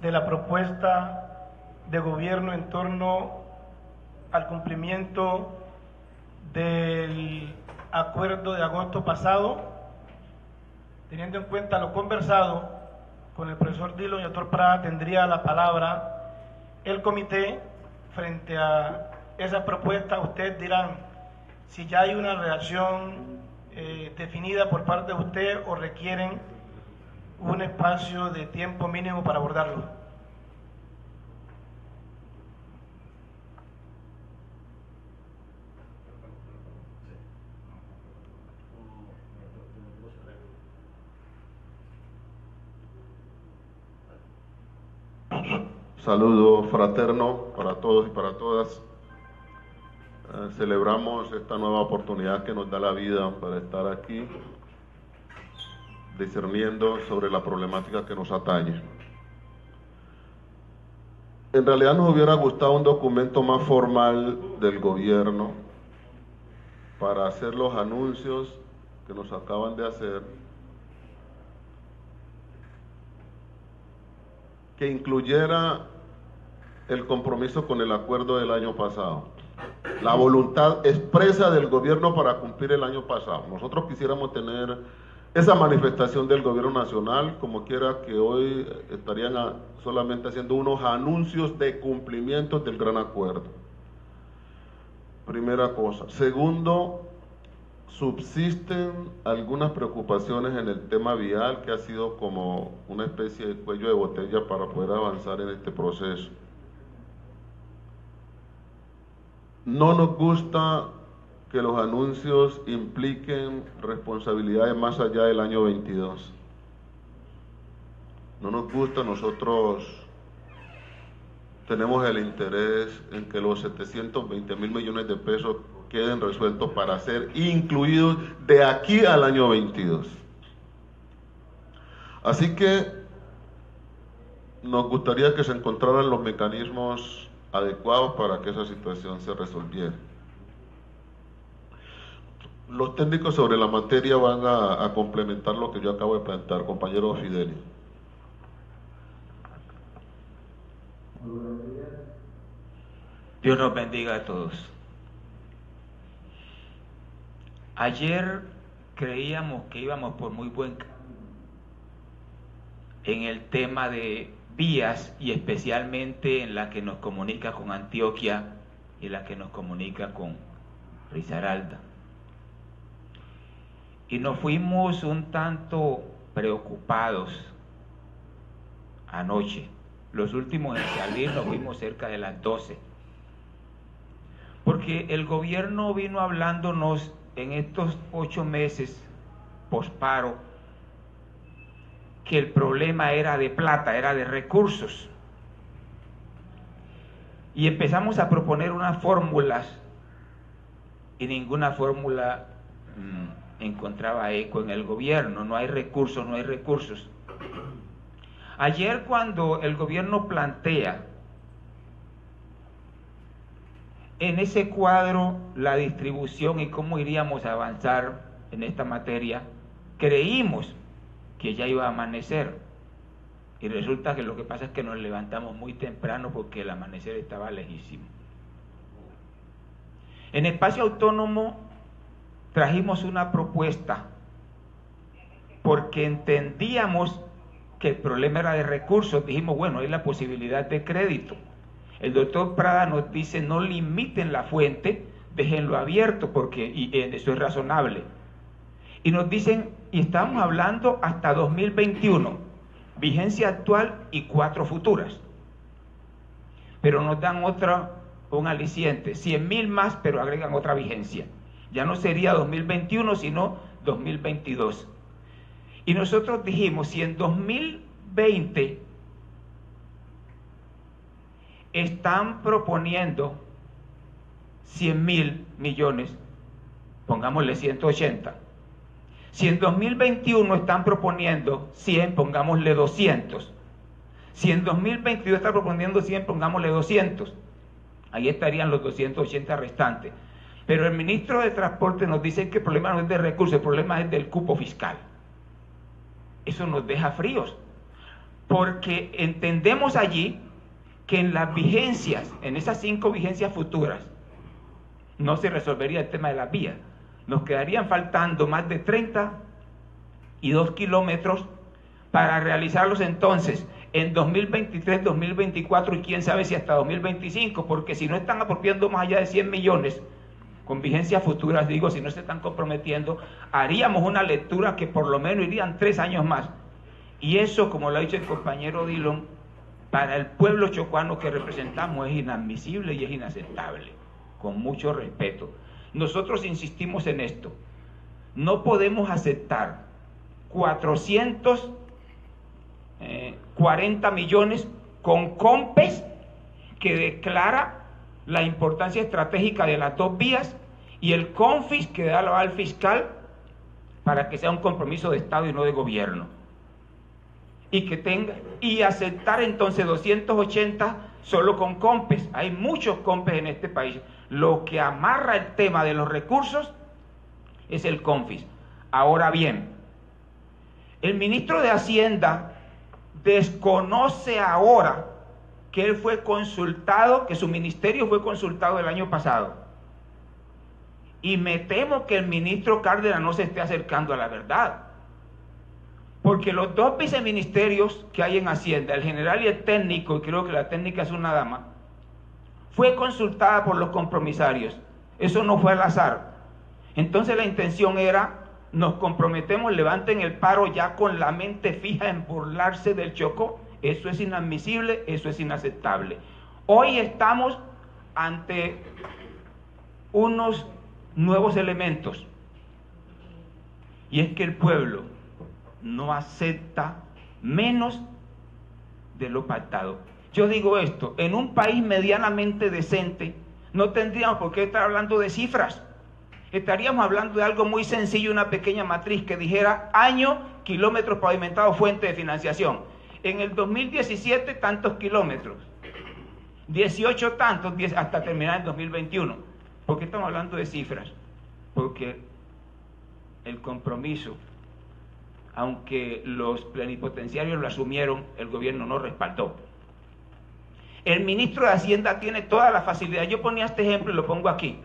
de la propuesta de gobierno en torno al cumplimiento del acuerdo de agosto pasado, teniendo en cuenta lo conversado con el profesor Dilo y el doctor Prada, tendría la palabra el comité frente a esa propuesta. Ustedes dirán si ya hay una reacción eh, definida por parte de usted o requieren un espacio de tiempo mínimo para abordarlo. Saludo fraterno para todos y para todas. Eh, celebramos esta nueva oportunidad que nos da la vida para estar aquí discerniendo sobre la problemática que nos atañe. En realidad nos hubiera gustado un documento más formal del gobierno para hacer los anuncios que nos acaban de hacer, que incluyera el compromiso con el acuerdo del año pasado la voluntad expresa del gobierno para cumplir el año pasado. Nosotros quisiéramos tener esa manifestación del gobierno nacional, como quiera que hoy estarían solamente haciendo unos anuncios de cumplimiento del gran acuerdo. Primera cosa. Segundo, subsisten algunas preocupaciones en el tema vial que ha sido como una especie de cuello de botella para poder avanzar en este proceso. No nos gusta que los anuncios impliquen responsabilidades más allá del año 22. No nos gusta, nosotros tenemos el interés en que los 720 mil millones de pesos queden resueltos para ser incluidos de aquí al año 22. Así que nos gustaría que se encontraran los mecanismos adecuados para que esa situación se resolviera. Los técnicos sobre la materia van a, complementar lo que yo acabo de plantear, compañero Fidelio. Dios nos bendiga a todos. Ayer creíamos que íbamos por muy buen en el tema de vías y especialmente en la que nos comunica con Antioquia y la que nos comunica con Risaralda. Y nos fuimos un tanto preocupados anoche. Los últimos en salir nos fuimos cerca de las 12. Porque el gobierno vino hablándonos en estos ocho meses posparo que el problema era de plata, era de recursos. Y empezamos a proponer unas fórmulas y ninguna fórmula mm, encontraba eco en el gobierno. No hay recursos, no hay recursos. Ayer cuando el gobierno plantea en ese cuadro la distribución y cómo iríamos a avanzar en esta materia, creímos que ya iba a amanecer. Y resulta que lo que pasa es que nos levantamos muy temprano porque el amanecer estaba lejísimo. En espacio autónomo trajimos una propuesta porque entendíamos que el problema era de recursos. Dijimos, bueno, hay la posibilidad de crédito. El doctor Prada nos dice, no limiten la fuente, déjenlo abierto porque y eh, eso es razonable. Y nos dicen, y estamos hablando hasta 2021, vigencia actual y cuatro futuras. Pero nos dan otra, un aliciente, 100 mil más, pero agregan otra vigencia. Ya no sería 2021, sino 2022. Y nosotros dijimos, si en 2020 están proponiendo 100 mil millones, pongámosle 180 si en 2021 están proponiendo 100, pongámosle 200. Si en 2022 están proponiendo 100, pongámosle 200. Ahí estarían los 280 restantes. Pero el ministro de Transporte nos dice que el problema no es de recursos, el problema es del cupo fiscal. eso nos deja fríos, porque entendemos allí que en las vigencias, en esas cinco vigencias futuras, no se resolvería el tema de las vías. Nos quedarían faltando más de 30 y 2 kilómetros para realizarlos entonces en 2023, 2024 y quién sabe si hasta 2025, porque si no están apropiando más allá de 100 millones, con vigencias futuras, digo, si no se están comprometiendo, haríamos una lectura que por lo menos irían tres años más. Y eso, como lo ha dicho el compañero Dillon, para el pueblo chocuano que representamos es inadmisible y es inaceptable, con mucho respeto. Nosotros insistimos en esto. No podemos aceptar 440 eh, millones con COMPES que declara la importancia estratégica de las dos vías y el CONFIS que da la al fiscal para que sea un compromiso de Estado y no de gobierno. Y que tenga y aceptar entonces 280 solo con COMPES. Hay muchos COMPES en este país. Lo que amarra el tema de los recursos es el CONFIS. Ahora bien, el ministro de Hacienda desconoce ahora que él fue consultado, que su ministerio fue consultado el año pasado. Y me temo que el ministro Cárdenas no se esté acercando a la verdad. Porque los dos viceministerios que hay en Hacienda, el general y el técnico, y creo que la técnica es una dama, fue consultada por los compromisarios. Eso no fue al azar. Entonces la intención era, nos comprometemos, levanten el paro ya con la mente fija en burlarse del Chocó eso es inadmisible, eso es inaceptable. Hoy estamos ante unos nuevos elementos. Y es que el pueblo no acepta menos de lo pactado. Yo digo esto, en un país medianamente decente no tendríamos por qué estar hablando de cifras. Estaríamos hablando de algo muy sencillo, una pequeña matriz que dijera año, kilómetros pavimentados, fuente de financiación. En el 2017 tantos kilómetros, 18 tantos hasta terminar el 2021. ¿Por qué estamos hablando de cifras? Porque el compromiso, aunque los plenipotenciarios lo asumieron, el gobierno no respaldó. El ministro de Hacienda tiene toda la facilidad. Yo ponía este ejemplo y lo pongo aquí.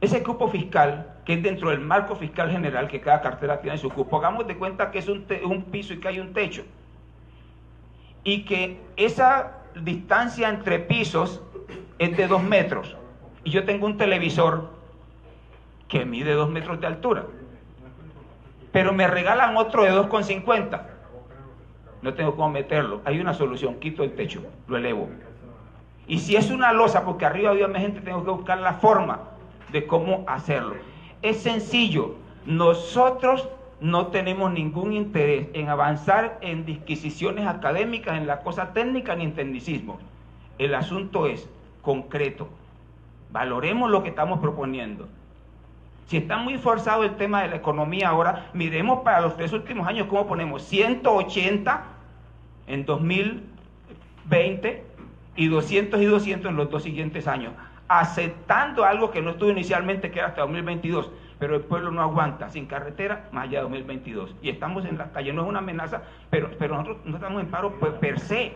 Ese cupo fiscal, que es dentro del marco fiscal general, que cada cartera tiene su cupo, hagamos de cuenta que es un, un piso y que hay un techo. Y que esa distancia entre pisos es de dos metros. Y yo tengo un televisor que mide dos metros de altura. Pero me regalan otro de 2,50. No tengo cómo meterlo. Hay una solución. Quito el techo, lo elevo. Y si es una losa, porque arriba había gente, tengo que buscar la forma de cómo hacerlo. Es sencillo. Nosotros no tenemos ningún interés en avanzar en disquisiciones académicas, en la cosa técnica ni en tecnicismo. El asunto es concreto. Valoremos lo que estamos proponiendo. Si está muy forzado el tema de la economía ahora, miremos para los tres últimos años cómo ponemos 180 en 2020 y 200 y 200 en los dos siguientes años aceptando algo que no estuvo inicialmente, que era hasta 2022, pero el pueblo no aguanta sin carretera más allá de 2022. Y estamos en la calle, no es una amenaza, pero, pero nosotros no estamos en paro pues, per se.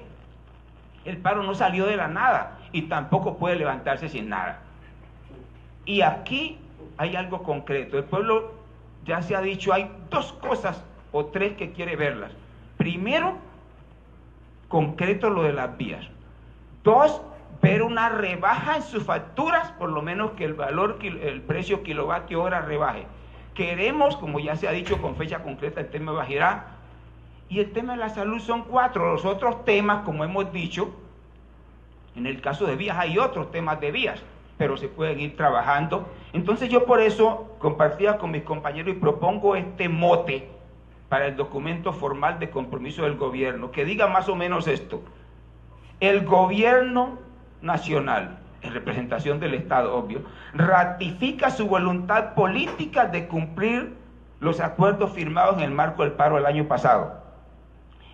El paro no salió de la nada y tampoco puede levantarse sin nada. Y aquí hay algo concreto. El pueblo, ya se ha dicho, hay dos cosas o tres que quiere verlas. Primero, concreto lo de las vías. Dos, pero una rebaja en sus facturas, por lo menos que el valor, el precio kilovatio hora rebaje. Queremos, como ya se ha dicho con fecha concreta, el tema de Bajirá, y el tema de la salud son cuatro. Los otros temas, como hemos dicho, en el caso de vías hay otros temas de vías, pero se pueden ir trabajando. Entonces yo por eso compartía con mis compañeros y propongo este mote para el documento formal de compromiso del gobierno, que diga más o menos esto. El gobierno nacional, en representación del Estado, obvio, ratifica su voluntad política de cumplir los acuerdos firmados en el marco del paro del año pasado,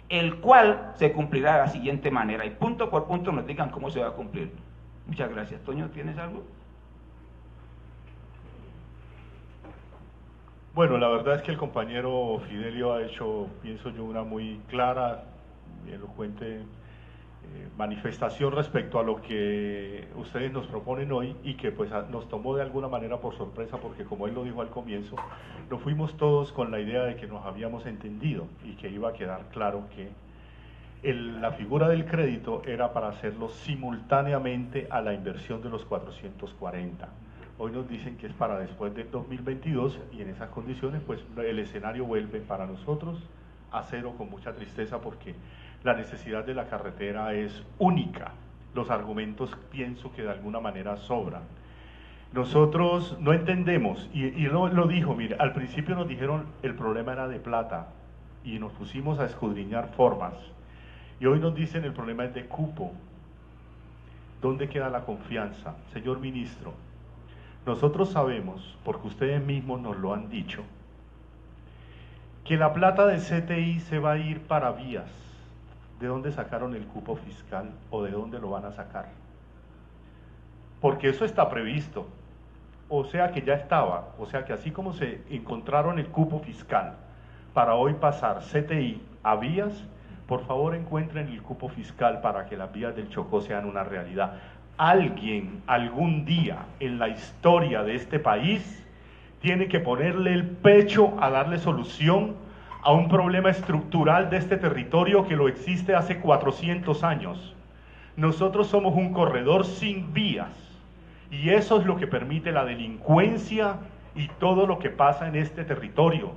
el cual se cumplirá de la siguiente manera. Y punto por punto nos digan cómo se va a cumplir. Muchas gracias. Toño, ¿tienes algo? Bueno, la verdad es que el compañero Fidelio ha hecho, pienso yo, una muy clara y elocuente eh, manifestación respecto a lo que ustedes nos proponen hoy y que pues nos tomó de alguna manera por sorpresa porque como él lo dijo al comienzo, no fuimos todos con la idea de que nos habíamos entendido y que iba a quedar claro que la figura del crédito era para hacerlo simultáneamente a la inversión de los 440 Hoy nos dicen que es para después del 2022 y en esas condiciones pues el escenario vuelve para nosotros a cero con mucha tristeza porque la necesidad de la carretera es única. Los argumentos pienso que de alguna manera sobran. Nosotros no entendemos, y, lo, lo dijo, mire, al principio nos dijeron el problema era de plata y nos pusimos a escudriñar formas. Y hoy nos dicen el problema es de cupo. ¿Dónde queda la confianza? Señor ministro, nosotros sabemos, porque ustedes mismos nos lo han dicho, que la plata de CTI se va a ir para vías. ¿De dónde sacaron el cupo fiscal o de dónde lo van a sacar? Porque eso está previsto. O sea que ya estaba. O sea que así como se encontraron el cupo fiscal para hoy pasar CTI a vías, por favor encuentren el cupo fiscal para que las vías del Chocó sean una realidad alguien algún día en la historia de este país tiene que ponerle el pecho a darle solución a un problema estructural de este territorio que lo existe hace 400 años. Nosotros somos un corredor sin vías y eso es lo que permite la delincuencia y todo lo que pasa en este territorio,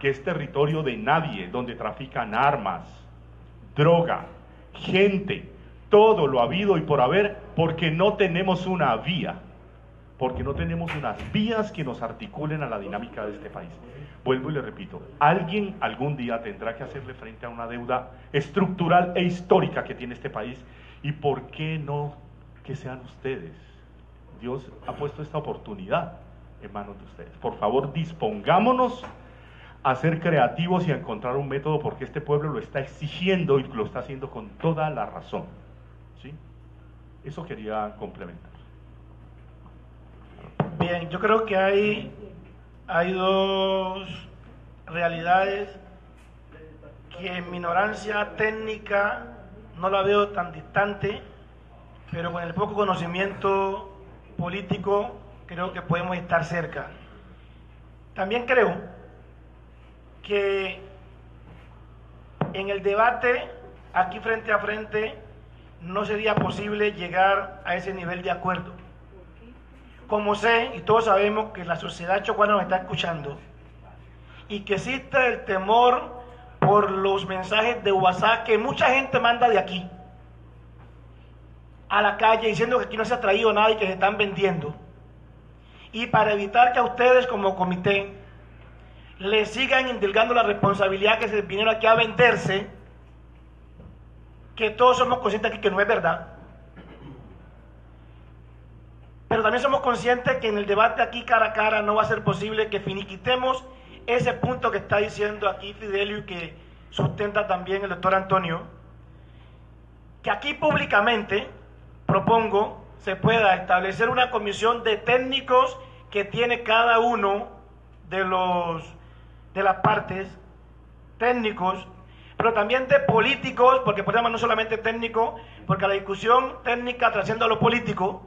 que es territorio de nadie, donde trafican armas, droga, gente, todo lo habido y por haber porque no tenemos una vía, porque no tenemos unas vías que nos articulen a la dinámica de este país. Vuelvo y le repito, alguien algún día tendrá que hacerle frente a una deuda estructural e histórica que tiene este país y por qué no que sean ustedes. Dios ha puesto esta oportunidad en manos de ustedes. Por favor, dispongámonos a ser creativos y encontrar un método porque este pueblo lo está exigiendo y lo está haciendo con toda la razón. ¿sí? Eso quería complementar. Bien, yo creo que hay, hay dos realidades que en mi ignorancia técnica no la veo tan distante, pero con el poco conocimiento político creo que podemos estar cerca. También creo que en el debate, aquí frente a frente, no sería posible llegar a ese nivel de acuerdo. Como sé, y todos sabemos que la sociedad chocuana nos está escuchando, y que existe el temor por los mensajes de WhatsApp que mucha gente manda de aquí a la calle diciendo que aquí no se ha traído nada y que se están vendiendo. Y para evitar que a ustedes como comité les sigan indilgando la responsabilidad que se vinieron aquí a venderse, que todos somos conscientes aquí que no es verdad. Pero también somos conscientes que en el debate aquí cara a cara no va a ser posible que finiquitemos ese punto que está diciendo aquí Fidelio y que sustenta también el doctor Antonio, que aquí públicamente propongo se pueda establecer una comisión de técnicos que tiene cada uno de los de las partes técnicos pero también de políticos, porque podemos no solamente técnico, porque la discusión técnica trasciende a lo político,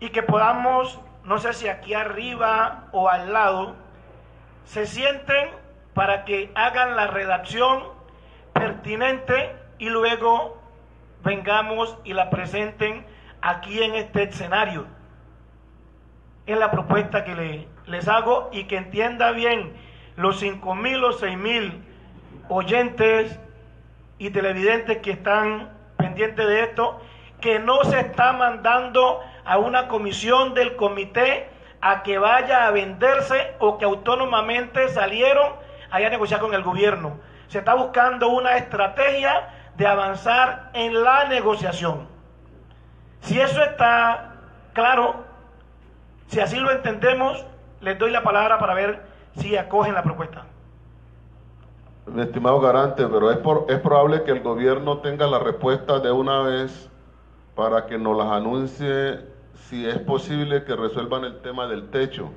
y que podamos, no sé si aquí arriba o al lado, se sienten para que hagan la redacción pertinente y luego vengamos y la presenten aquí en este escenario. Es la propuesta que les hago y que entienda bien los cinco mil o seis mil oyentes y televidentes que están pendientes de esto, que no se está mandando a una comisión del comité a que vaya a venderse o que autónomamente salieron a negociar con el gobierno. Se está buscando una estrategia de avanzar en la negociación. Si eso está claro, si así lo entendemos, les doy la palabra para ver si acogen la propuesta mi estimado garante, pero es, por, es probable que el gobierno tenga la respuesta de una vez para que nos las anuncie si es posible que resuelvan el tema del techo.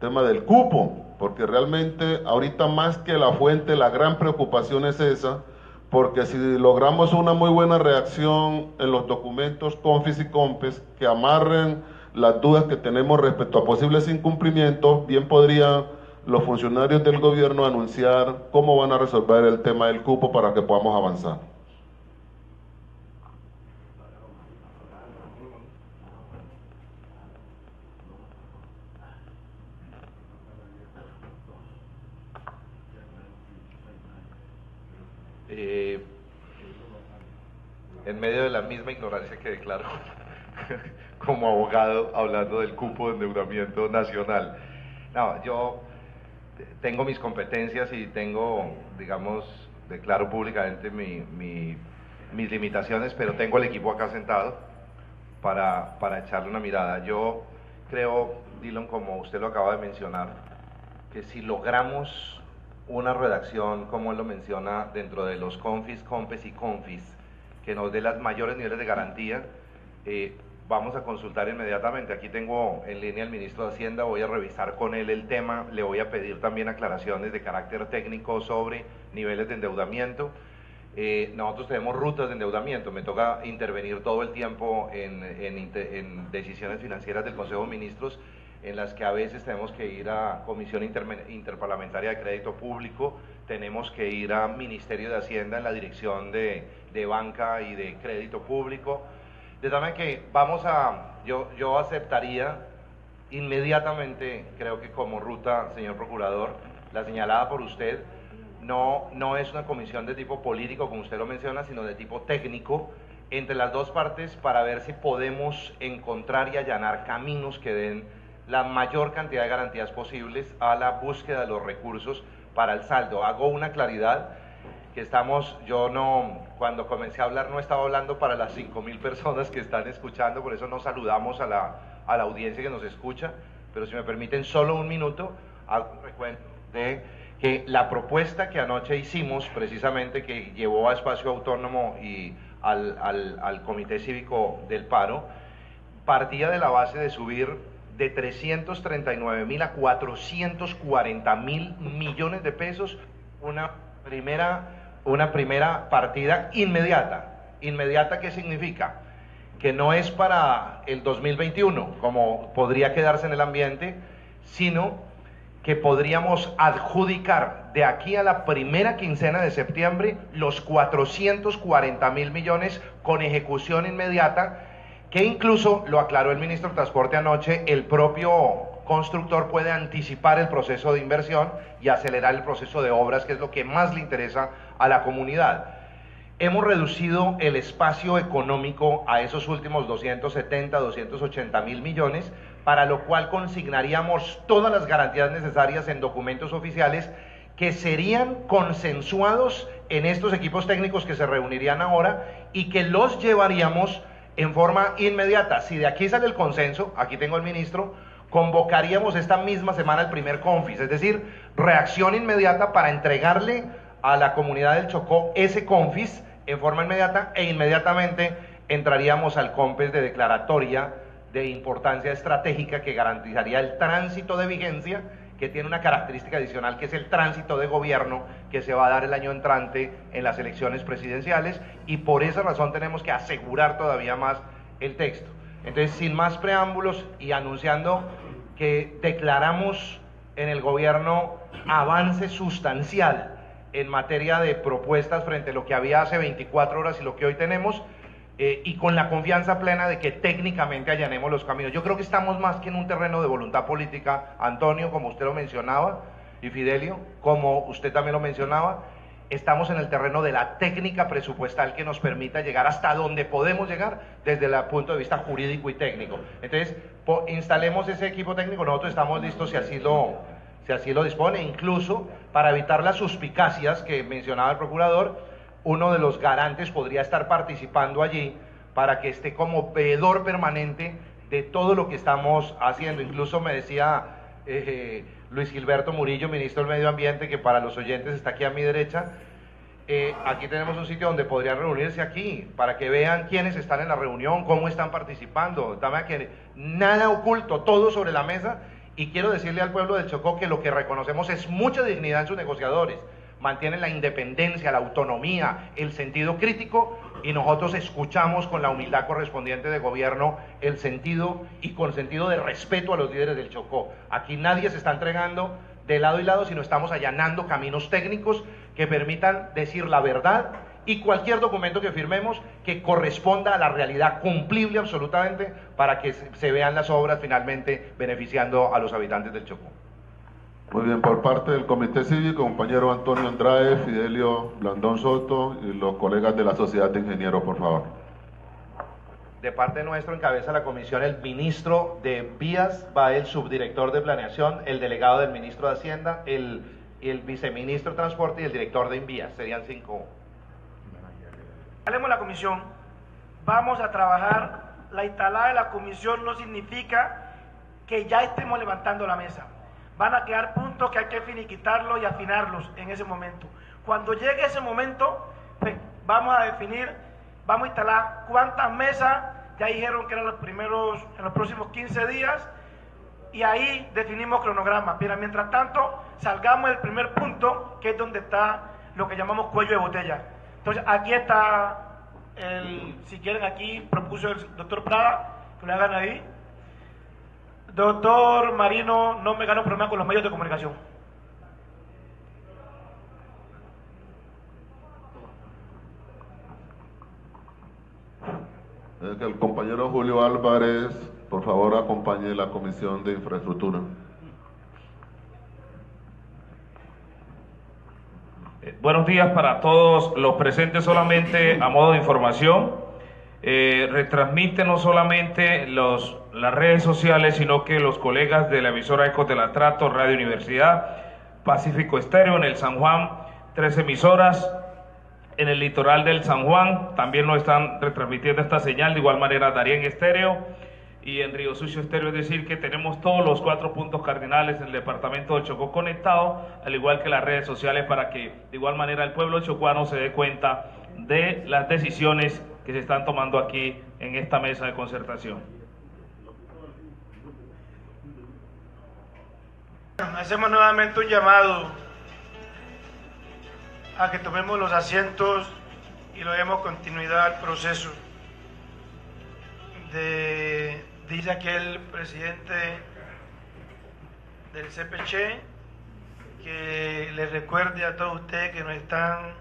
tema del cupo, porque realmente ahorita más que la fuente, la gran preocupación es esa, porque si logramos una muy buena reacción en los documentos CONFIS y COMPES que amarren las dudas que tenemos respecto a posibles incumplimientos, bien podrían los funcionarios del gobierno anunciar cómo van a resolver el tema del cupo para que podamos avanzar. Eh, en medio de la misma ignorancia que declaro como abogado hablando del cupo de endeudamiento nacional. No, yo tengo mis competencias y tengo, digamos, declaro públicamente mis limitaciones, pero tengo el equipo acá sentado para, para echarle una mirada. Yo creo, Dylan, como usted lo acaba de mencionar, que si logramos una redacción, como él lo menciona, dentro de los confis, compes y confis, que nos dé los mayores niveles de garantía, eh, vamos a consultar inmediatamente. Aquí tengo en línea al ministro de Hacienda, voy a revisar con él el tema, le voy a pedir también aclaraciones de carácter técnico sobre niveles de endeudamiento. Eh, nosotros tenemos rutas de endeudamiento, me toca intervenir todo el tiempo en, en decisiones financieras del Consejo de Ministros en las que a veces tenemos que ir a Comisión Interparlamentaria de Crédito Público, tenemos que ir a Ministerio de Hacienda en la dirección de, banca y de crédito público. De tal manera que vamos a, yo, yo aceptaría inmediatamente, creo que como ruta, señor Procurador, la señalada por usted, no, no es una comisión de tipo político, como usted lo menciona, sino de tipo técnico, entre las dos partes para ver si podemos encontrar y allanar caminos que den la mayor cantidad de garantías posibles a la búsqueda de los recursos para el saldo. Hago una claridad que estamos, yo no, cuando comencé a hablar no estaba hablando para las 5.000 personas que están escuchando, por eso no saludamos a la, a la audiencia que nos escucha, pero si me permiten solo un minuto, hago un recuento de que la propuesta que anoche hicimos, precisamente que llevó a Espacio Autónomo y al, al, al Comité Cívico del Paro, partía de la base de subir de 339 mil a 440 mil millones de pesos, una primera, una primera partida inmediata. ¿Inmediata qué significa? Que no es para el 2021, como podría quedarse en el ambiente, sino que podríamos adjudicar de aquí a la primera quincena de septiembre los 440 mil millones con ejecución inmediata que incluso, lo aclaró el ministro de Transporte anoche, el propio constructor puede anticipar el proceso de inversión y acelerar el proceso de obras, que es lo que más le interesa a la comunidad. Hemos reducido el espacio económico a esos últimos 270, 280 mil millones, para lo cual consignaríamos todas las garantías necesarias en documentos oficiales que serían consensuados en estos equipos técnicos que se reunirían ahora y que los llevaríamos en forma inmediata. Si de aquí sale el consenso, aquí tengo el ministro, convocaríamos esta misma semana el primer confis, es decir, reacción inmediata para entregarle a la comunidad del Chocó ese confis en forma inmediata e inmediatamente entraríamos al COMPES de declaratoria de importancia estratégica que garantizaría el tránsito de vigencia que tiene una característica adicional que es el tránsito de gobierno que se va a dar el año entrante en las elecciones presidenciales y por esa razón tenemos que asegurar todavía más el texto. Entonces, sin más preámbulos y anunciando que declaramos en el gobierno avance sustancial en materia de propuestas frente a lo que había hace 24 horas y lo que hoy tenemos, eh, y con la confianza plena de que técnicamente allanemos los caminos. Yo creo que estamos más que en un terreno de voluntad política, Antonio, como usted lo mencionaba, y Fidelio, como usted también lo mencionaba, estamos en el terreno de la técnica presupuestal que nos permita llegar hasta donde podemos llegar desde el punto de vista jurídico y técnico. Entonces, instalemos ese equipo técnico, nosotros estamos listos si así lo, si así lo dispone, incluso para evitar las suspicacias que mencionaba el procurador, uno de los garantes podría estar participando allí para que esté como veedor permanente de todo lo que estamos haciendo. Incluso me decía eh, Luis Gilberto Murillo, ministro del Medio Ambiente, que para los oyentes está aquí a mi derecha, eh, aquí tenemos un sitio donde podrían reunirse aquí para que vean quiénes están en la reunión, cómo están participando, que nada oculto, todo sobre la mesa Y quiero decirle al pueblo del Chocó que lo que reconocemos es mucha dignidad en sus negociadores. Mantienen la independencia, la autonomía, el sentido crítico y nosotros escuchamos con la humildad correspondiente de gobierno el sentido y con sentido de respeto a los líderes del Chocó. Aquí nadie se está entregando de lado y lado, sino estamos allanando caminos técnicos que permitan decir la verdad y cualquier documento que firmemos que corresponda a la realidad cumplible absolutamente para que se vean las obras finalmente beneficiando a los habitantes del Chocó. Muy bien, por parte del Comité Cívico, compañero Antonio Andrade, Fidelio Blandón Soto y los colegas de la Sociedad de Ingenieros, por favor. De parte nuestro encabeza la comisión el ministro de Vías, va el subdirector de Planeación, el delegado del ministro de Hacienda, el, el viceministro de Transporte y el director de Invías. Serían cinco. Hablemos la comisión. Vamos a trabajar. La instalada de la comisión no significa que ya estemos levantando la mesa van a quedar puntos que hay que finiquitarlos y afinarlos en ese momento. Cuando llegue ese momento, pues, vamos a definir, vamos a instalar cuántas mesas, ya dijeron que eran los primeros, en los próximos 15 días, y ahí definimos cronograma. Pero mientras tanto, salgamos del primer punto, que es donde está lo que llamamos cuello de botella. Entonces, aquí está, el, si quieren, aquí propuso el doctor Prada, que lo hagan ahí. Doctor Marino, no me gano problema con los medios de comunicación. El compañero Julio Álvarez, por favor, acompañe la Comisión de Infraestructura. Eh, buenos días para todos los presentes solamente a modo de información. Eh, retransmite no solamente los, las redes sociales, sino que los colegas de la emisora Ecos del Atrato, Radio Universidad, Pacífico Estéreo en el San Juan, tres emisoras en el litoral del San Juan, también nos están retransmitiendo esta señal, de igual manera Darien Estéreo y en Río Sucio Estéreo, es decir, que tenemos todos los cuatro puntos cardinales en el departamento de Chocó conectados, al igual que las redes sociales, para que de igual manera el pueblo chocuano se dé cuenta de las decisiones que se están tomando aquí en esta mesa de concertación. Hacemos nuevamente un llamado a que tomemos los asientos y lo demos continuidad al proceso. De, dice aquel presidente del CPC que les recuerde a todos ustedes que nos están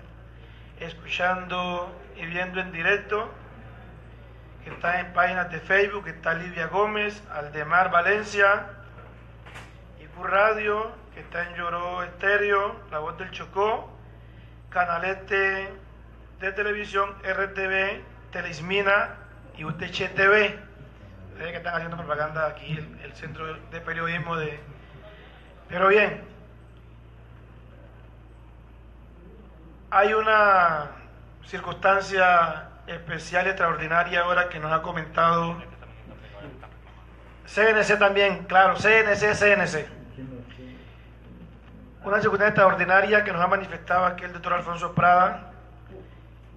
escuchando y viendo en directo, que está en páginas de Facebook, que está Livia Gómez, Aldemar Valencia, IQ Radio, que está en Lloró Estéreo, La Voz del Chocó, Canalete de Televisión, RTV, Telismina y UTC TV. que están haciendo propaganda aquí, el, el Centro de Periodismo de... Pero bien, hay una circunstancia especial y extraordinaria ahora que nos ha comentado CNC también, claro, CNC, CNC. Una circunstancia extraordinaria que nos ha manifestado aquí el doctor Alfonso Prada,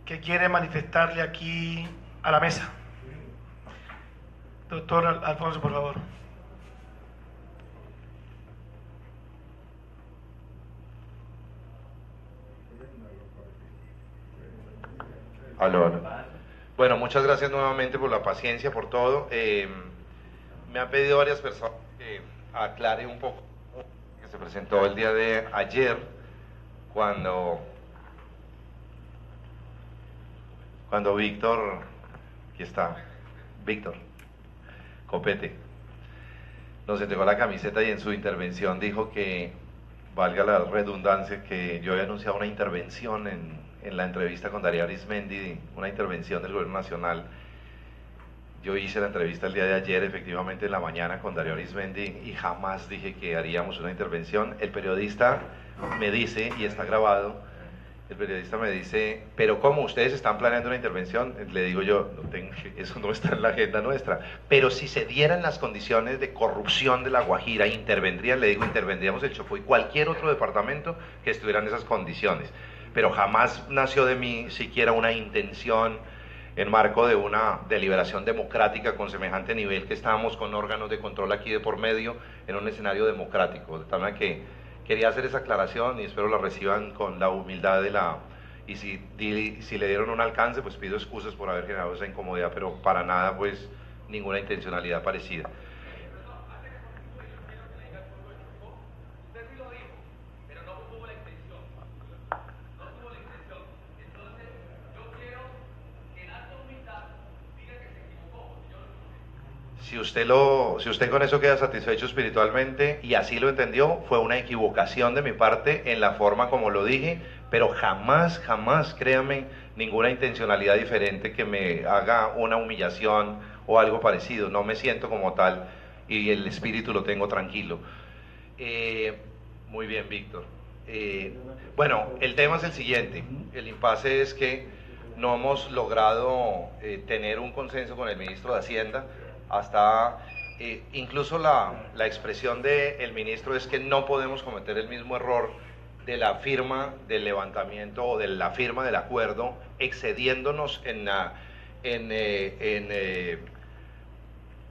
que quiere manifestarle aquí a la mesa. Doctor Alfonso, por favor. Bueno, muchas gracias nuevamente por la paciencia, por todo. Eh, me han pedido varias personas que aclare un poco que se presentó el día de ayer cuando cuando Víctor, aquí está, Víctor Copete, nos entregó la camiseta y en su intervención dijo que, valga la redundancia, que yo había anunciado una intervención en en la entrevista con Darío Arismendi, una intervención del Gobierno Nacional. Yo hice la entrevista el día de ayer, efectivamente en la mañana, con Darío Arismendi y jamás dije que haríamos una intervención. El periodista me dice, y está grabado, el periodista me dice, pero ¿cómo ustedes están planeando una intervención? Le digo yo, eso no está en la agenda nuestra. Pero si se dieran las condiciones de corrupción de la Guajira, intervendrían, le digo, intervendríamos el Chocó y cualquier otro departamento que estuviera en esas condiciones pero jamás nació de mí siquiera una intención en marco de una deliberación democrática con semejante nivel que estábamos con órganos de control aquí de por medio en un escenario democrático. De tal manera que quería hacer esa aclaración y espero la reciban con la humildad de la... Y si, si le dieron un alcance, pues pido excusas por haber generado esa incomodidad, pero para nada, pues, ninguna intencionalidad parecida. Si usted, lo, si usted con eso queda satisfecho espiritualmente y así lo entendió, fue una equivocación de mi parte en la forma como lo dije, pero jamás, jamás, créame, ninguna intencionalidad diferente que me haga una humillación o algo parecido. No me siento como tal y el espíritu lo tengo tranquilo. Eh, muy bien, Víctor. Eh, bueno, el tema es el siguiente. El impasse es que no hemos logrado eh, tener un consenso con el ministro de Hacienda hasta eh, incluso la, la expresión del ministro es que no podemos cometer el mismo error de la firma del levantamiento o de la firma del acuerdo excediéndonos en, en, eh, en, eh,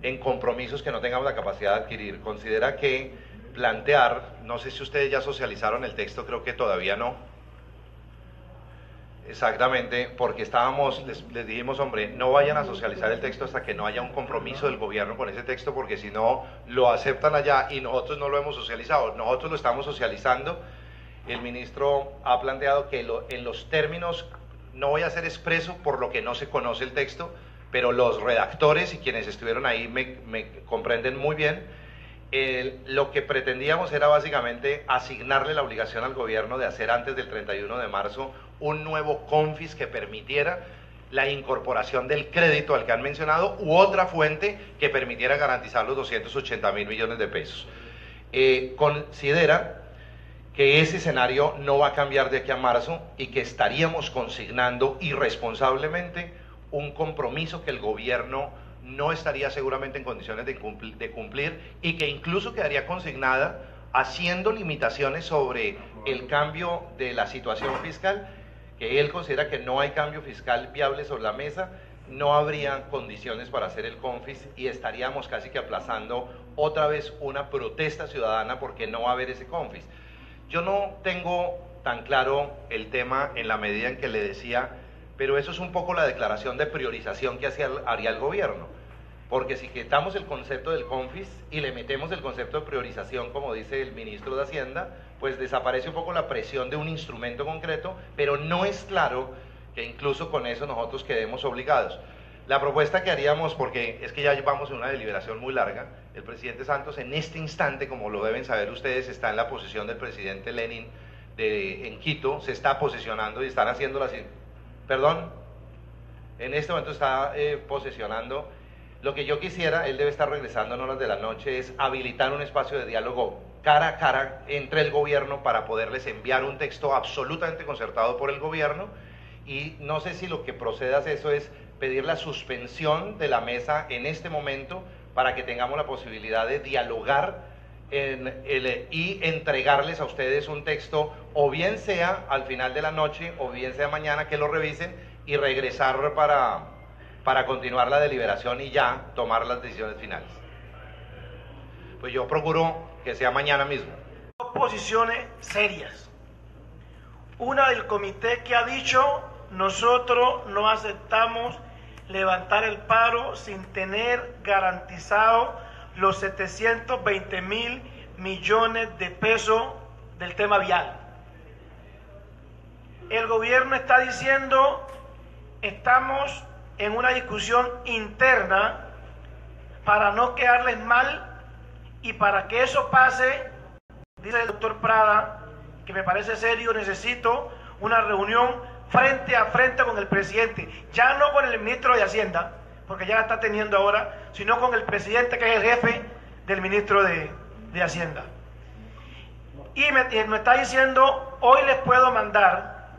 en compromisos que no tengamos la capacidad de adquirir. Considera que plantear, no sé si ustedes ya socializaron el texto, creo que todavía no, Exactamente, porque estábamos, les, dijimos, hombre, no vayan a socializar el texto hasta que no haya un compromiso del gobierno con ese texto, porque si no, lo aceptan allá y nosotros no lo hemos socializado. Nosotros lo estamos socializando. El ministro ha planteado que en los términos, no voy a ser expreso por lo que no se conoce el texto, pero los redactores y quienes estuvieron ahí me, me comprenden muy bien lo que pretendíamos era básicamente asignarle la obligación al gobierno de hacer antes del 31 de marzo un nuevo confis que permitiera la incorporación del crédito al que han mencionado u otra fuente que permitiera garantizar los 280 mil millones de pesos. Eh, considera que ese escenario no va a cambiar de aquí a marzo y que estaríamos consignando irresponsablemente un compromiso que el gobierno no estaría seguramente en condiciones de cumplir, y que incluso quedaría consignada haciendo limitaciones sobre el cambio de la situación fiscal, que él considera que no hay cambio fiscal viable sobre la mesa, no habría condiciones para hacer el confis y estaríamos casi que aplazando otra vez una protesta ciudadana porque no va a haber ese confis. Yo no tengo tan claro el tema en la medida en que le decía, pero eso es un poco la declaración de priorización que haría el gobierno porque si quitamos el concepto del CONFIS y le metemos el concepto de priorización, como dice el ministro de Hacienda, pues desaparece un poco la presión de un instrumento concreto, pero no es claro que incluso con eso nosotros quedemos obligados. La propuesta que haríamos, porque es que ya llevamos una deliberación muy larga, el presidente Santos en este instante, como lo deben saber ustedes, está en la posición del presidente Lenin de, en Quito, se está posicionando y están haciendo las... Perdón, en este momento está eh, posesionando lo que yo quisiera, él debe estar regresando en horas de la noche, es habilitar un espacio de diálogo cara a cara entre el gobierno para poderles enviar un texto absolutamente concertado por el gobierno. Y no sé si lo que proceda a eso es pedir la suspensión de la mesa en este momento para que tengamos la posibilidad de dialogar y entregarles a ustedes un texto, o bien sea al final de la noche, o bien sea mañana que lo revisen y regresar para, para continuar la deliberación y ya tomar las decisiones finales. Pues yo procuro que sea mañana mismo. Dos posiciones serias. Una del comité que ha dicho nosotros no aceptamos levantar el paro sin tener garantizado los 720 mil millones de pesos del tema vial. El gobierno está diciendo, estamos en una discusión interna para no quedarles mal y para que eso pase, dice el doctor Prada, que me parece serio, necesito una reunión frente a frente con el presidente, ya no con el ministro de Hacienda, porque ya la está teniendo ahora, sino con el presidente que es el jefe del ministro de, Hacienda. Y me, me está diciendo, hoy les puedo mandar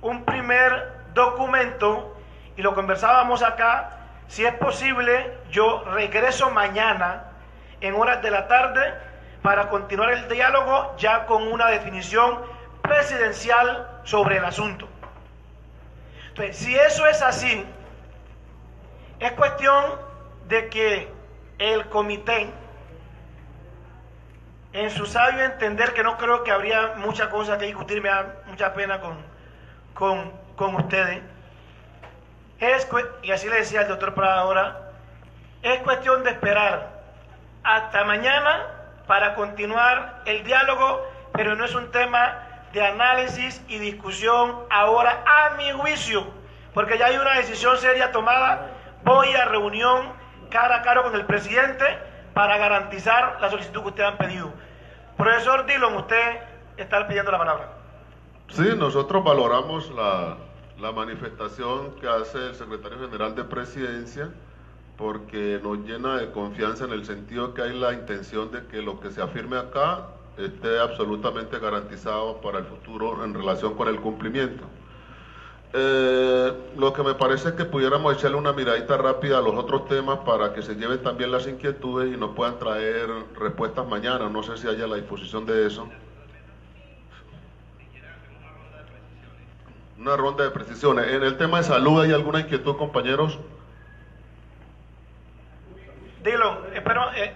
un primer documento y lo conversábamos acá, si es posible, yo regreso mañana en horas de la tarde para continuar el diálogo ya con una definición presidencial sobre el asunto. Entonces, si eso es así, Es cuestión de que el comité, en su sabio entender, que no creo que habría muchas cosas que discutir, me da mucha pena con, con, con ustedes, es, y así le decía el doctor Prada ahora, es cuestión de esperar hasta mañana para continuar el diálogo, pero no es un tema de análisis y discusión ahora a mi juicio, porque ya hay una decisión seria tomada. Voy a reunión cara a cara con el presidente para garantizar la solicitud que ustedes han pedido. Profesor Dillon, usted está pidiendo la palabra. Sí, nosotros valoramos la, la manifestación que hace el secretario general de presidencia porque nos llena de confianza en el sentido que hay la intención de que lo que se afirme acá esté absolutamente garantizado para el futuro en relación con el cumplimiento. Eh, lo que me parece es que pudiéramos echarle una miradita rápida a los otros temas para que se lleven también las inquietudes y nos puedan traer respuestas mañana. No sé si haya la disposición de eso. Una ronda de precisiones. En el tema de salud, ¿hay alguna inquietud, compañeros? Dillon, espero, eh,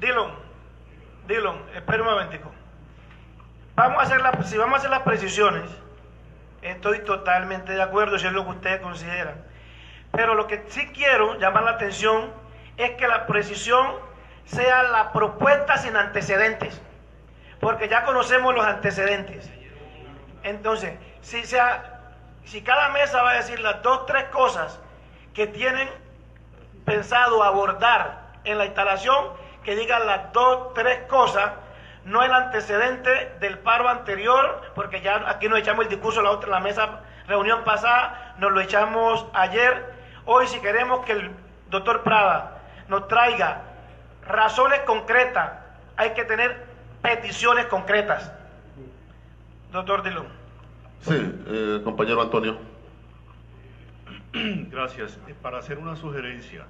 Dillon, espera un momentico. Vamos a hacer la, si vamos a hacer las precisiones, estoy totalmente de acuerdo si es lo que ustedes consideran. Pero lo que sí quiero llamar la atención es que la precisión sea la propuesta sin antecedentes, porque ya conocemos los antecedentes. Entonces, si sea si cada mesa va a decir las dos, tres cosas que tienen pensado abordar en la instalación, que digan las dos, tres cosas, no el antecedente del paro anterior, porque ya aquí nos echamos el discurso la otra, la mesa reunión pasada, nos lo echamos ayer. Hoy si queremos que el doctor Prada nos traiga razones concretas, hay que tener peticiones concretas. Doctor Dilón. Sí, eh, compañero Antonio. Gracias. Eh, para hacer una sugerencia,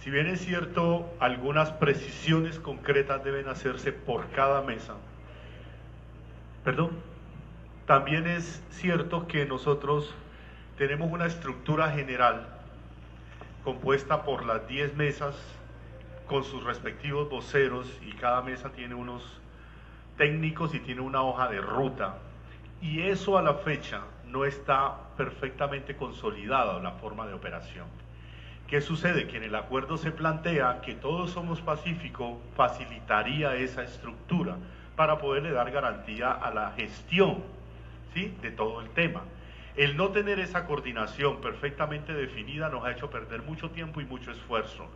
si bien es cierto, algunas precisiones concretas deben hacerse por cada mesa, perdón, también es cierto que nosotros tenemos una estructura general compuesta por las 10 mesas con sus respectivos voceros y cada mesa tiene unos técnicos y tiene una hoja de ruta y eso a la fecha no está perfectamente consolidado la forma de operación. ¿Qué sucede? Que en el acuerdo se plantea que todos somos pacíficos facilitaría esa estructura para poderle dar garantía a la gestión ¿sí? de todo el tema. El no tener esa coordinación perfectamente definida nos ha hecho perder mucho tiempo y mucho esfuerzo.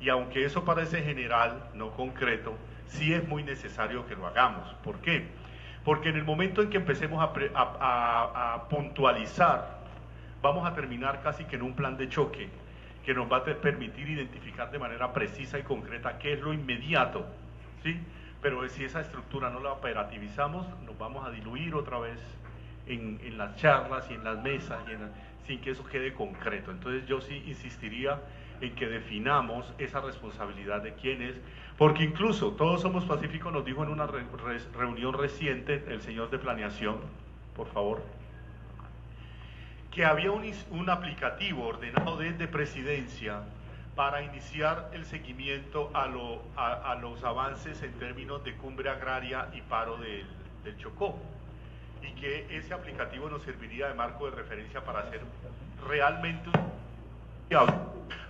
Y aunque eso parece general, no concreto, sí es muy necesario que lo hagamos. ¿Por qué? Porque en el momento en que empecemos a, puntualizar, vamos a terminar casi que en un plan de choque que nos va a permitir identificar de manera precisa y concreta qué es lo inmediato, ¿sí? Pero si esa estructura no la operativizamos, nos vamos a diluir otra vez en, las charlas y en las mesas sin que eso quede concreto. Entonces yo sí insistiría en que definamos esa responsabilidad de quién es, porque incluso todos somos pacíficos, nos dijo en una reunión reciente el señor de planeación, por favor, que había un, un aplicativo ordenado desde presidencia para iniciar el seguimiento a, lo, a, los avances en términos de cumbre agraria y paro del Chocó y que ese aplicativo nos serviría de marco de referencia para hacer realmente un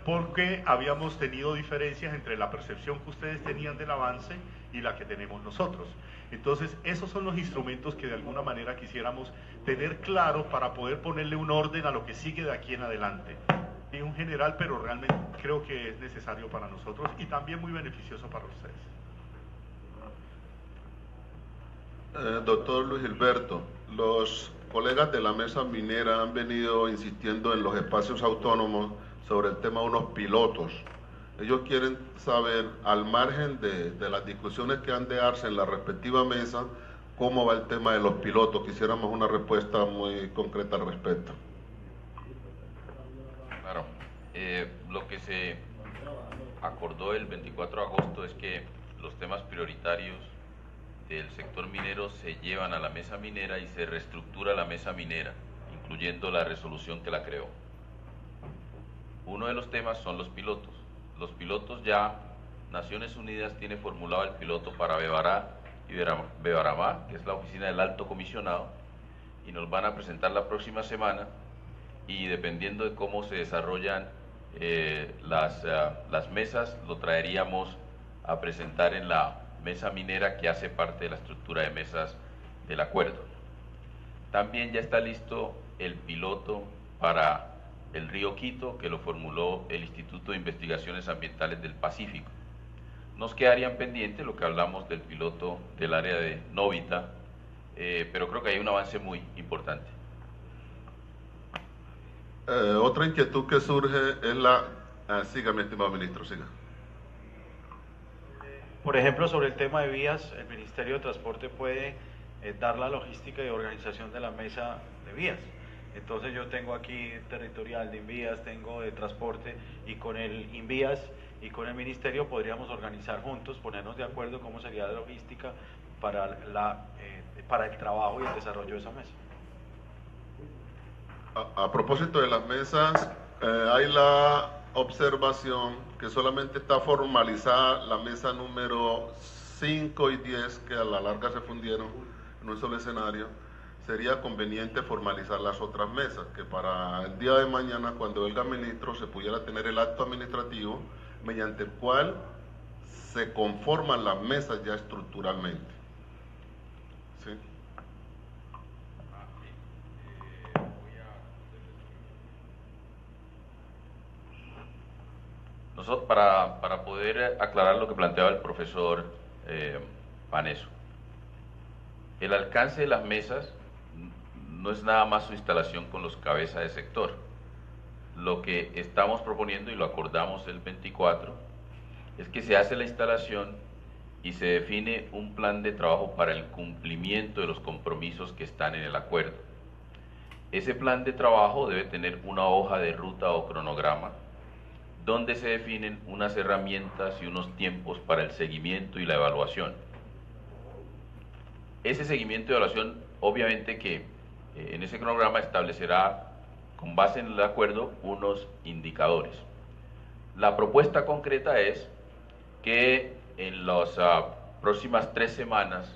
porque habíamos tenido diferencias entre la percepción que ustedes tenían del avance y la que tenemos nosotros. Entonces, esos son los instrumentos que de alguna manera quisiéramos tener claro para poder ponerle un orden a lo que sigue de aquí en adelante. En un general, pero realmente creo que es necesario para nosotros y también muy beneficioso para ustedes. Eh, doctor Luis Gilberto, los colegas de la mesa minera han venido insistiendo en los espacios autónomos sobre el tema de unos pilotos. Ellos quieren saber, al margen de, las discusiones que han de darse en la respectiva mesa, cómo va el tema de los pilotos. Quisiéramos una respuesta muy concreta al respecto. Claro, eh, lo que se acordó el 24 de agosto es que los temas prioritarios del sector minero se llevan a la mesa minera y se reestructura la mesa minera, incluyendo la resolución que la creó. Uno de los temas son los pilotos. Los pilotos ya, Naciones Unidas tiene formulado el piloto para Bebará y Bebaramá, que es la oficina del alto comisionado, y nos van a presentar la próxima semana y dependiendo de cómo se desarrollan eh, las, eh, las mesas, lo traeríamos a presentar en la mesa minera que hace parte de la estructura de mesas del acuerdo. También ya está listo el piloto para el río Quito, que lo formuló el Instituto de Investigaciones Ambientales del Pacífico. Nos quedarían pendientes lo que hablamos del piloto del área de Novita, eh, pero creo que hay un avance muy importante. Eh, otra inquietud que surge es la... Ah, siga, mi estimado ministro, siga. Por ejemplo, sobre el tema de vías, el Ministerio de Transporte puede eh, dar la logística y organización de la mesa de vías. Entonces yo tengo aquí territorial de Invías, tengo de transporte y con el Invías y con el Ministerio podríamos organizar juntos, ponernos de acuerdo cómo sería la logística para, la, eh, para el trabajo y el desarrollo de esa mesa. A, propósito de las mesas, eh, hay la observación que solamente está formalizada la mesa número 5 y 10, que a la larga se fundieron en un solo escenario sería conveniente formalizar las otras mesas, que para el día de mañana, cuando venga ministro, se pudiera tener el acto administrativo mediante el cual se conforman las mesas ya estructuralmente. ¿Sí? Nosotros, para, para, poder aclarar lo que planteaba el profesor eh, Paneso, el alcance de las mesas no es nada más su instalación con los cabezas de sector. Lo que estamos proponiendo y lo acordamos el 24 es que se hace la instalación y se define un plan de trabajo para el cumplimiento de los compromisos que están en el acuerdo. Ese plan de trabajo debe tener una hoja de ruta o cronograma donde se definen unas herramientas y unos tiempos para el seguimiento y la evaluación. Ese seguimiento y evaluación obviamente que eh, en ese cronograma establecerá, con base en el acuerdo, unos indicadores. La propuesta concreta es que en las ah, próximas tres semanas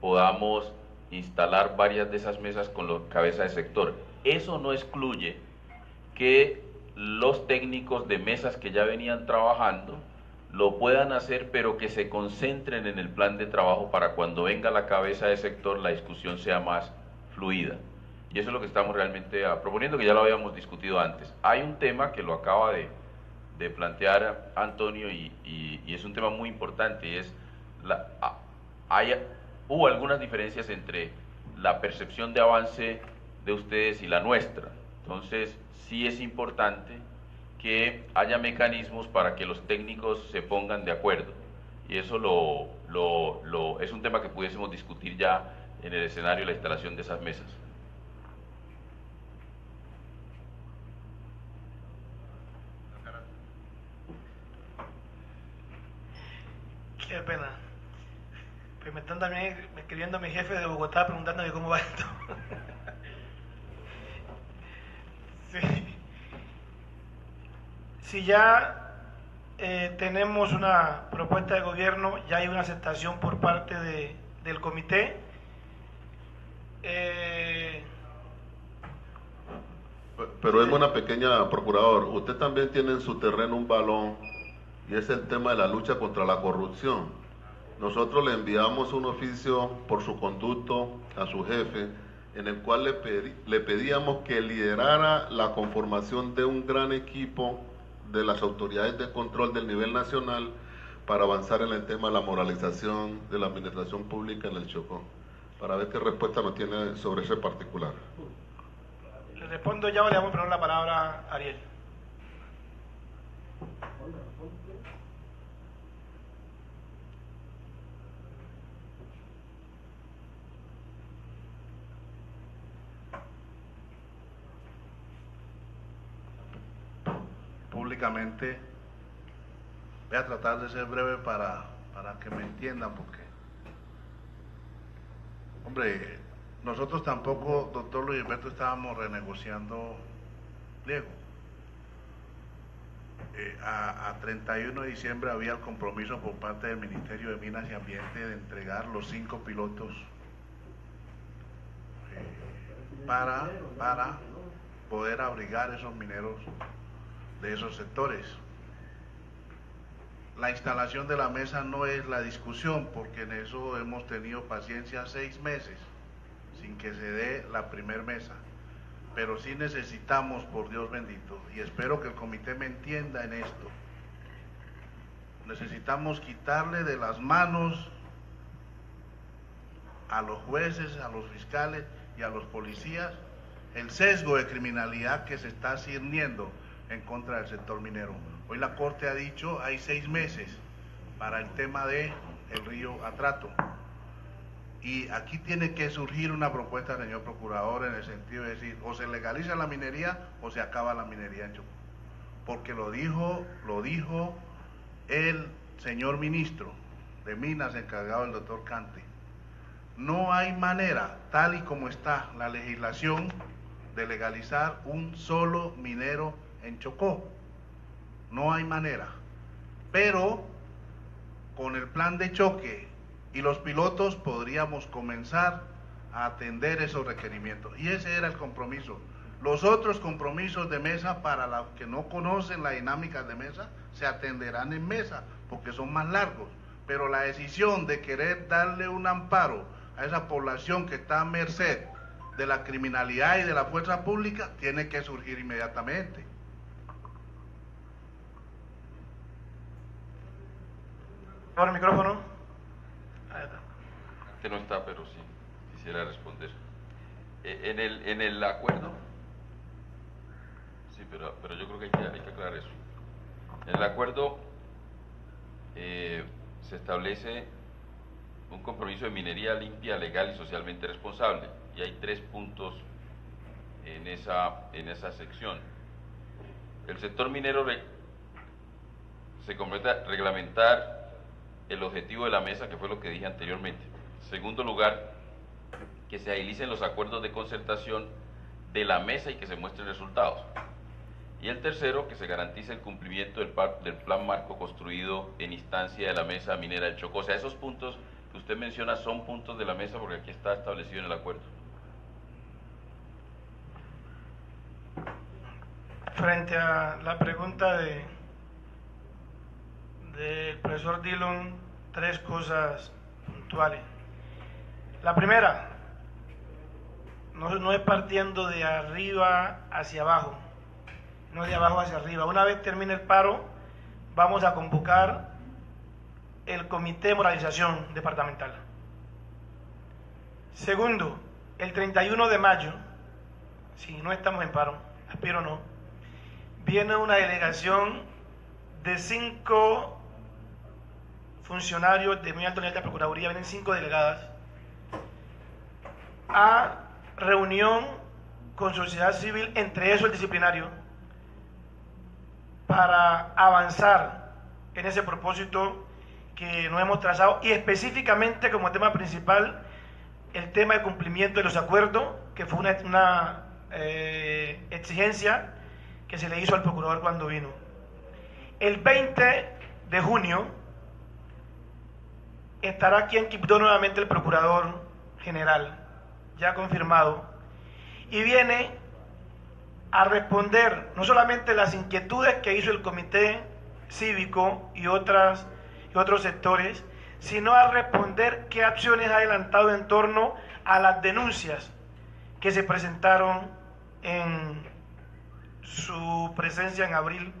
podamos instalar varias de esas mesas con los cabezas de sector. Eso no excluye que los técnicos de mesas que ya venían trabajando lo puedan hacer, pero que se concentren en el plan de trabajo para cuando venga la cabeza de sector la discusión sea más fluida. Y eso es lo que estamos realmente ah, proponiendo, que ya lo habíamos discutido antes. Hay un tema que lo acaba de, plantear Antonio y, es un tema muy importante, y es, la, ah, hay, hubo algunas diferencias entre la percepción de avance de ustedes y la nuestra. Entonces, sí es importante que haya mecanismos para que los técnicos se pongan de acuerdo. Y eso lo, lo, es un tema que pudiésemos discutir ya en el escenario la instalación de esas mesas. Qué pena. Me están también escribiendo mi jefe de Bogotá preguntándome cómo va esto. sí. Si ya eh, tenemos una propuesta de gobierno, ya hay una aceptación por parte de, del comité. Eh, pero es una pequeña, procurador, usted también tiene en su terreno un balón y es el tema de la lucha contra la corrupción. Nosotros le enviamos un oficio por su conducto a su jefe en el cual le, le pedíamos que liderara la conformación de un gran equipo de las autoridades de control del nivel nacional para avanzar en el tema de la moralización de la administración pública en el Chocó, para ver qué respuesta nos tiene sobre ese particular. Le respondo ya le vamos a poner la palabra a Ariel. Voy a tratar de ser breve para, para que me entiendan, porque, hombre, nosotros tampoco, doctor Luis Alberto, estábamos renegociando pliego. eh, a, a 31 de diciembre había el compromiso por parte del Ministerio de Minas y Ambiente de entregar los cinco pilotos eh, para, para poder abrigar esos mineros de esos sectores. La instalación de la mesa no es la discusión, porque en eso hemos tenido paciencia seis meses sin que se dé la primer mesa. Pero sí necesitamos, por Dios bendito, y espero que el comité me entienda en esto, necesitamos quitarle de las manos a los jueces, a los fiscales y a los policías el sesgo de criminalidad que se está cirniendo en contra del sector minero. Hoy la Corte ha dicho hay seis meses para el tema de río Atrato. Y aquí tiene que surgir una propuesta, señor procurador, en el sentido de decir, o se legaliza la minería o se acaba la minería en Chocó. Porque lo dijo, lo dijo el señor ministro de Minas, encargado del doctor Cante. No hay manera, tal y como está la legislación, de legalizar un solo minero en Chocó. No hay manera. Pero con el plan de choque y los pilotos podríamos comenzar a atender esos requerimientos. Y ese era el compromiso. Los otros compromisos de mesa, para los que no conocen la dinámica de mesa, se atenderán en mesa, porque son más largos. Pero la decisión de querer darle un amparo a esa población que está a merced de la criminalidad y de la fuerza pública tiene que surgir inmediatamente. Ahora el micrófono. Este no está, pero sí, quisiera responder. Eh, en, el, en el acuerdo, sí, pero, pero yo creo que hay que, hay que aclarar eso. En el acuerdo eh, se establece un compromiso de minería limpia, legal y socialmente responsable. Y hay tres puntos en esa, en esa sección. El sector minero re- se completa a reglamentar el objetivo de la mesa, que fue lo que dije anteriormente. Segundo lugar, que se agilicen los acuerdos de concertación de la mesa y que se muestren resultados. Y el tercero, que se garantice el cumplimiento del, par- del plan marco construido en instancia de la mesa minera del Chocó. O sea, esos puntos que usted menciona son puntos de la mesa porque aquí está establecido en el acuerdo. Frente a la pregunta de del profesor Dillon, tres cosas puntuales. La primera, no, no es partiendo de arriba hacia abajo, no de abajo hacia arriba. Una vez termine el paro, vamos a convocar el comité de moralización departamental. Segundo, el 31 de mayo, si no estamos en paro, aspiro no, viene una delegación de cinco funcionarios de muy alto nivel de la Procuraduría, vienen cinco delegadas, a reunión con sociedad civil, entre eso el disciplinario, para avanzar en ese propósito que nos hemos trazado y específicamente como tema principal el tema de cumplimiento de los acuerdos, que fue una, eh, exigencia que se le hizo al procurador cuando vino. El 20 de junio estará aquí en Quibdó nuevamente el procurador general, ya confirmado, y viene a responder no solamente las inquietudes que hizo el comité cívico y, otras, y otros sectores, sino a responder qué acciones ha adelantado en torno a las denuncias que se presentaron en su presencia en abril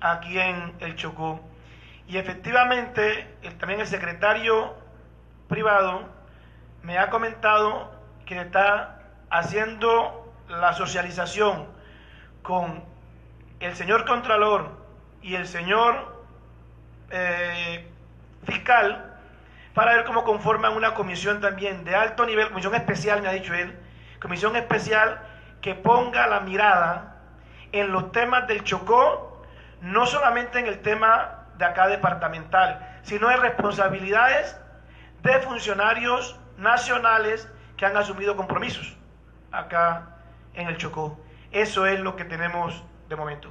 aquí en el Chocó. Y efectivamente, también el secretario privado me ha comentado que está haciendo la socialización con el señor Contralor y el señor eh, fiscal para ver cómo conforman una comisión también de alto nivel, comisión especial, me ha dicho él, comisión especial que ponga la mirada en los temas del Chocó, no solamente en el tema de acá departamental, sino en responsabilidades de funcionarios nacionales que han asumido compromisos acá en el Chocó. Eso es lo que tenemos de momento.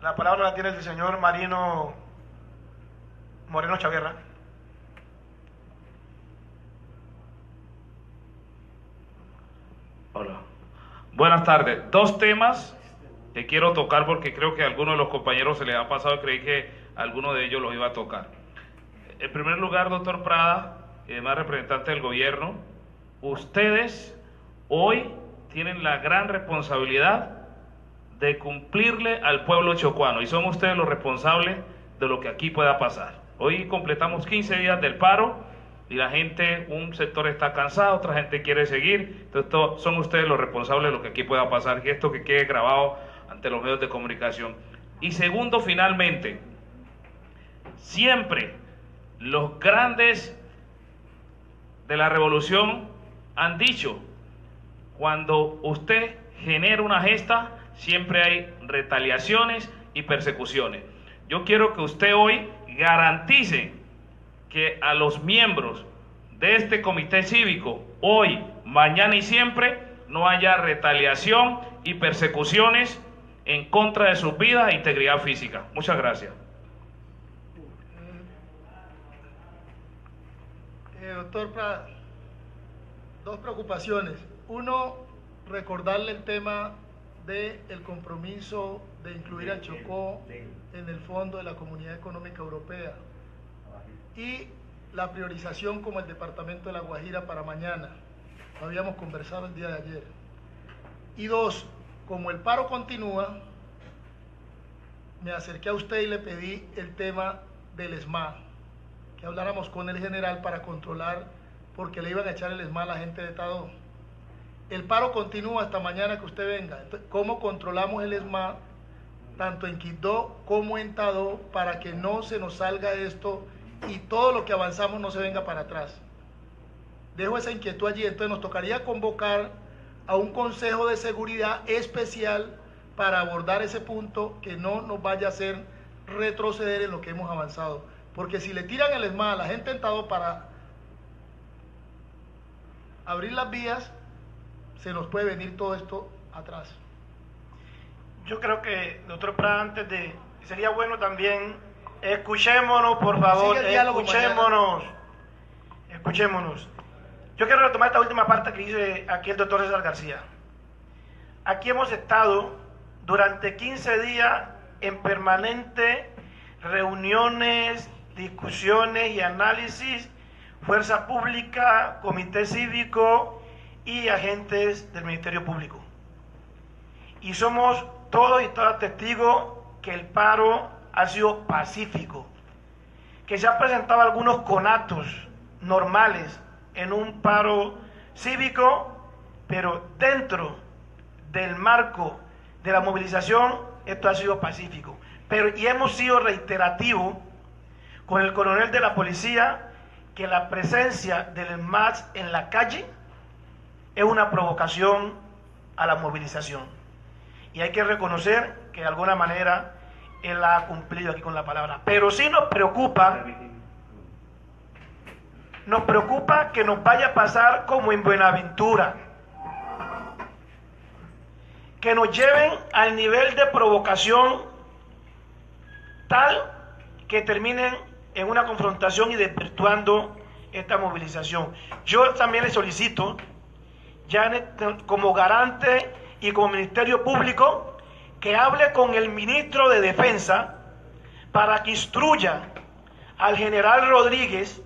La palabra la tiene el señor Marino Moreno Chaguerra. Hola. Buenas tardes. Dos temas que quiero tocar porque creo que a algunos de los compañeros se les ha pasado creí que alguno de ellos los iba a tocar. En primer lugar, doctor Prada, y demás representante del gobierno, ustedes hoy tienen la gran responsabilidad de cumplirle al pueblo chocuano y son ustedes los responsables de lo que aquí pueda pasar. Hoy completamos 15 días del paro y la gente, un sector está cansado, otra gente quiere seguir, entonces son ustedes los responsables de lo que aquí pueda pasar, y esto que quede grabado ante los medios de comunicación. Y segundo, finalmente, siempre los grandes de la revolución han dicho, cuando usted genera una gesta, siempre hay retaliaciones y persecuciones. Yo quiero que usted hoy garantice que a los miembros de este comité cívico, hoy, mañana y siempre, no haya retaliación y persecuciones en contra de sus vidas e integridad física. Muchas gracias. Eh, doctor Prada, dos preocupaciones. Uno, recordarle el tema del el compromiso de incluir a Chocó en el fondo de la Comunidad Económica Europea y la priorización como el Departamento de La Guajira para mañana. Lo habíamos conversado el día de ayer. Y dos, como el paro continúa, me acerqué a usted y le pedí el tema del ESMA, que habláramos con el general para controlar, porque le iban a echar el ESMA a la gente de Tado. El paro continúa hasta mañana que usted venga. ¿Cómo controlamos el ESMA, tanto en Quito como en Tado, para que no se nos salga esto y todo lo que avanzamos no se venga para atrás? Dejo esa inquietud allí. Entonces nos tocaría convocar a un Consejo de Seguridad especial para abordar ese punto que no nos vaya a hacer retroceder en lo que hemos avanzado. Porque si le tiran el ESMA a la gente en Tado para abrir las vías, se nos puede venir todo esto atrás. Yo creo que, doctor Prada, antes de... Sería bueno también, escuchémonos, por favor, escuchémonos. Escuchémonos. Yo quiero retomar esta última parte que dice aquí el doctor César García. Aquí hemos estado durante 15 días en permanente reuniones, discusiones y análisis, fuerza pública, comité cívico, y agentes del Ministerio Público. Y somos todos y todas testigos que el paro ha sido pacífico, que se han presentado algunos conatos normales en un paro cívico, pero dentro del marco de la movilización esto ha sido pacífico. Pero y hemos sido reiterativos con el coronel de la policía que la presencia del MAS en la calle es una provocación a la movilización. Y hay que reconocer que de alguna manera él ha cumplido aquí con la palabra. Pero sí nos preocupa, nos preocupa que nos vaya a pasar como en Buenaventura. Que nos lleven al nivel de provocación tal que terminen en una confrontación y desvirtuando esta movilización. Yo también le solicito ya como garante y como Ministerio Público, que hable con el ministro de Defensa para que instruya al general Rodríguez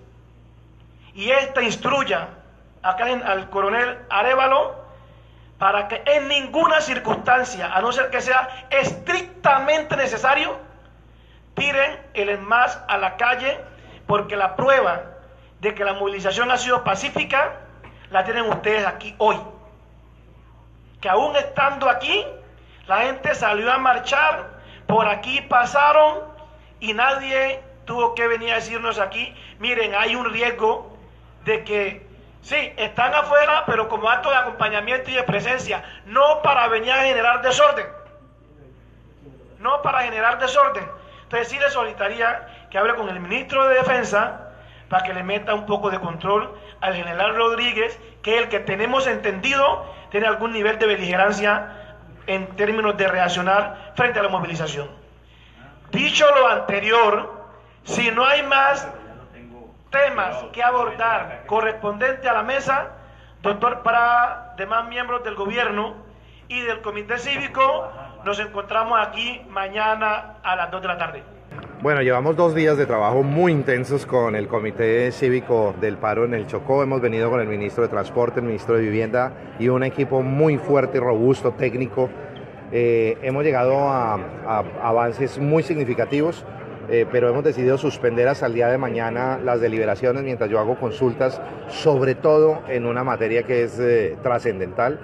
y ésta instruya acá al coronel Arevalo para que en ninguna circunstancia, a no ser que sea estrictamente necesario, tiren el ESMAS a la calle, porque la prueba de que la movilización ha sido pacífica la tienen ustedes aquí hoy. Que aún estando aquí, la gente salió a marchar, por aquí pasaron y nadie tuvo que venir a decirnos aquí, miren, hay un riesgo de que, sí, están afuera, pero como acto de acompañamiento y de presencia, no para venir a generar desorden. No para generar desorden. Entonces sí le solicitaría que hable con el ministro de Defensa para que le meta un poco de control al general Rodríguez, que el que tenemos entendido tiene algún nivel de beligerancia en términos de reaccionar frente a la movilización. Dicho lo anterior, si no hay más temas que abordar correspondiente a la mesa, doctor, para demás miembros del gobierno y del comité cívico, nos encontramos aquí mañana a las 2 de la tarde. Bueno, llevamos dos días de trabajo muy intensos con el Comité Cívico del Paro en el Chocó. Hemos venido con el ministro de Transporte, el ministro de Vivienda y un equipo muy fuerte, robusto, técnico. Eh, hemos llegado a, a, avances muy significativos, eh, pero hemos decidido suspender hasta el día de mañana las deliberaciones mientras yo hago consultas, sobre todo en una materia que es eh, trascendental,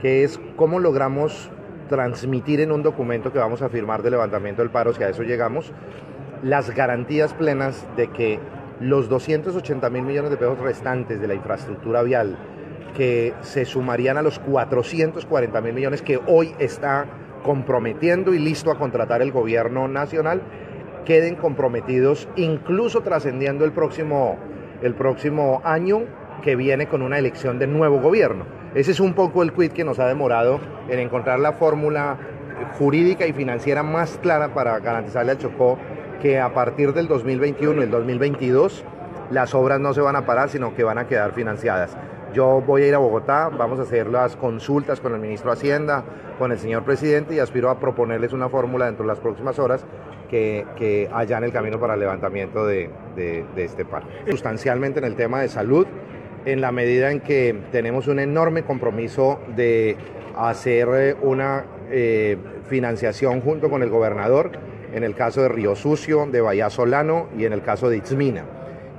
que es cómo logramos transmitir en un documento que vamos a firmar de levantamiento del paro, si a eso llegamos, las garantías plenas de que los 280 mil millones de pesos restantes de la infraestructura vial, que se sumarían a los 440 mil millones que hoy está comprometiendo y listo a contratar el gobierno nacional, queden comprometidos, incluso trascendiendo el próximo, el próximo año que viene con una elección de nuevo gobierno. Ese es un poco el quid que nos ha demorado en encontrar la fórmula jurídica y financiera más clara para garantizarle al Chocó que a partir del 2021 y el 2022 las obras no se van a parar, sino que van a quedar financiadas. Yo voy a ir a Bogotá, vamos a hacer las consultas con el ministro de Hacienda, con el señor presidente y aspiro a proponerles una fórmula dentro de las próximas horas que, que en el camino para el levantamiento de, este paro. Sustancialmente en el tema de salud, en la medida en que tenemos un enorme compromiso de hacer una eh, financiación junto con el gobernador en el caso de Río Sucio, de Bahía Solano y en el caso de Itzmina.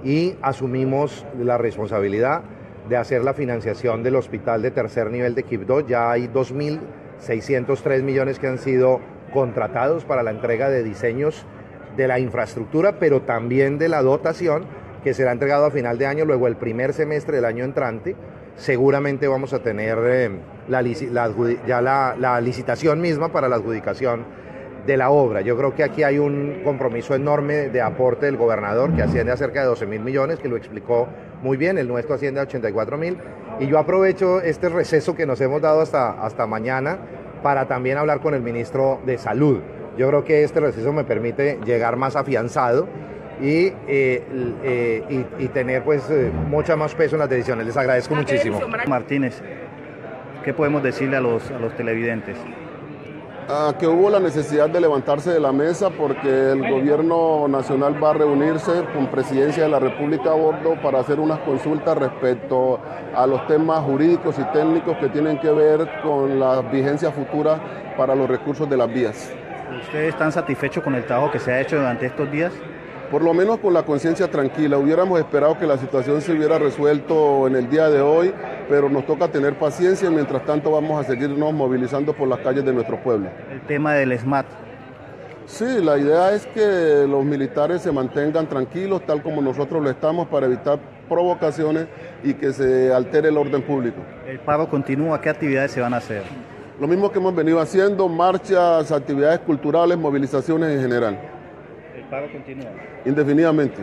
Y asumimos la responsabilidad de hacer la financiación del hospital de tercer nivel de Quibdó. Ya hay 2.603 millones que han sido contratados para la entrega de diseños de la infraestructura, pero también de la dotación que será entregado a final de año, luego el primer semestre del año entrante. Seguramente vamos a tener eh, ya la licitación misma para la adjudicación de la obra. Yo creo que aquí hay un compromiso enorme de aporte del gobernador que asciende a cerca de 12 mil millones, que lo explicó muy bien, el nuestro asciende a 84 mil. Y yo aprovecho este receso que nos hemos dado hasta, hasta mañana para también hablar con el ministro de Salud. Yo creo que este receso me permite llegar más afianzado y, eh, eh, y, y, tener pues eh, mucha más peso en las decisiones. Les agradezco muchísimo. Martínez, ¿qué podemos decirle a los, a los televidentes? Que hubo la necesidad de levantarse de la mesa porque el gobierno nacional va a reunirse con presidencia de la República a bordo para hacer unas consultas respecto a los temas jurídicos y técnicos que tienen que ver con la vigencia futura para los recursos de las vías. ¿Ustedes están satisfechos con el trabajo que se ha hecho durante estos días? Por lo menos con la conciencia tranquila. Hubiéramos esperado que la situación se hubiera resuelto en el día de hoy, pero nos toca tener paciencia y mientras tanto vamos a seguirnos movilizando por las calles de nuestro pueblo. El tema del SMAT. Sí, la idea es que los militares se mantengan tranquilos, tal como nosotros lo estamos, para evitar provocaciones y que se altere el orden público. ¿El pago continúa? ¿Qué actividades se van a hacer? Lo mismo que hemos venido haciendo, marchas, actividades culturales, movilizaciones en general pago continúa. Indefinidamente.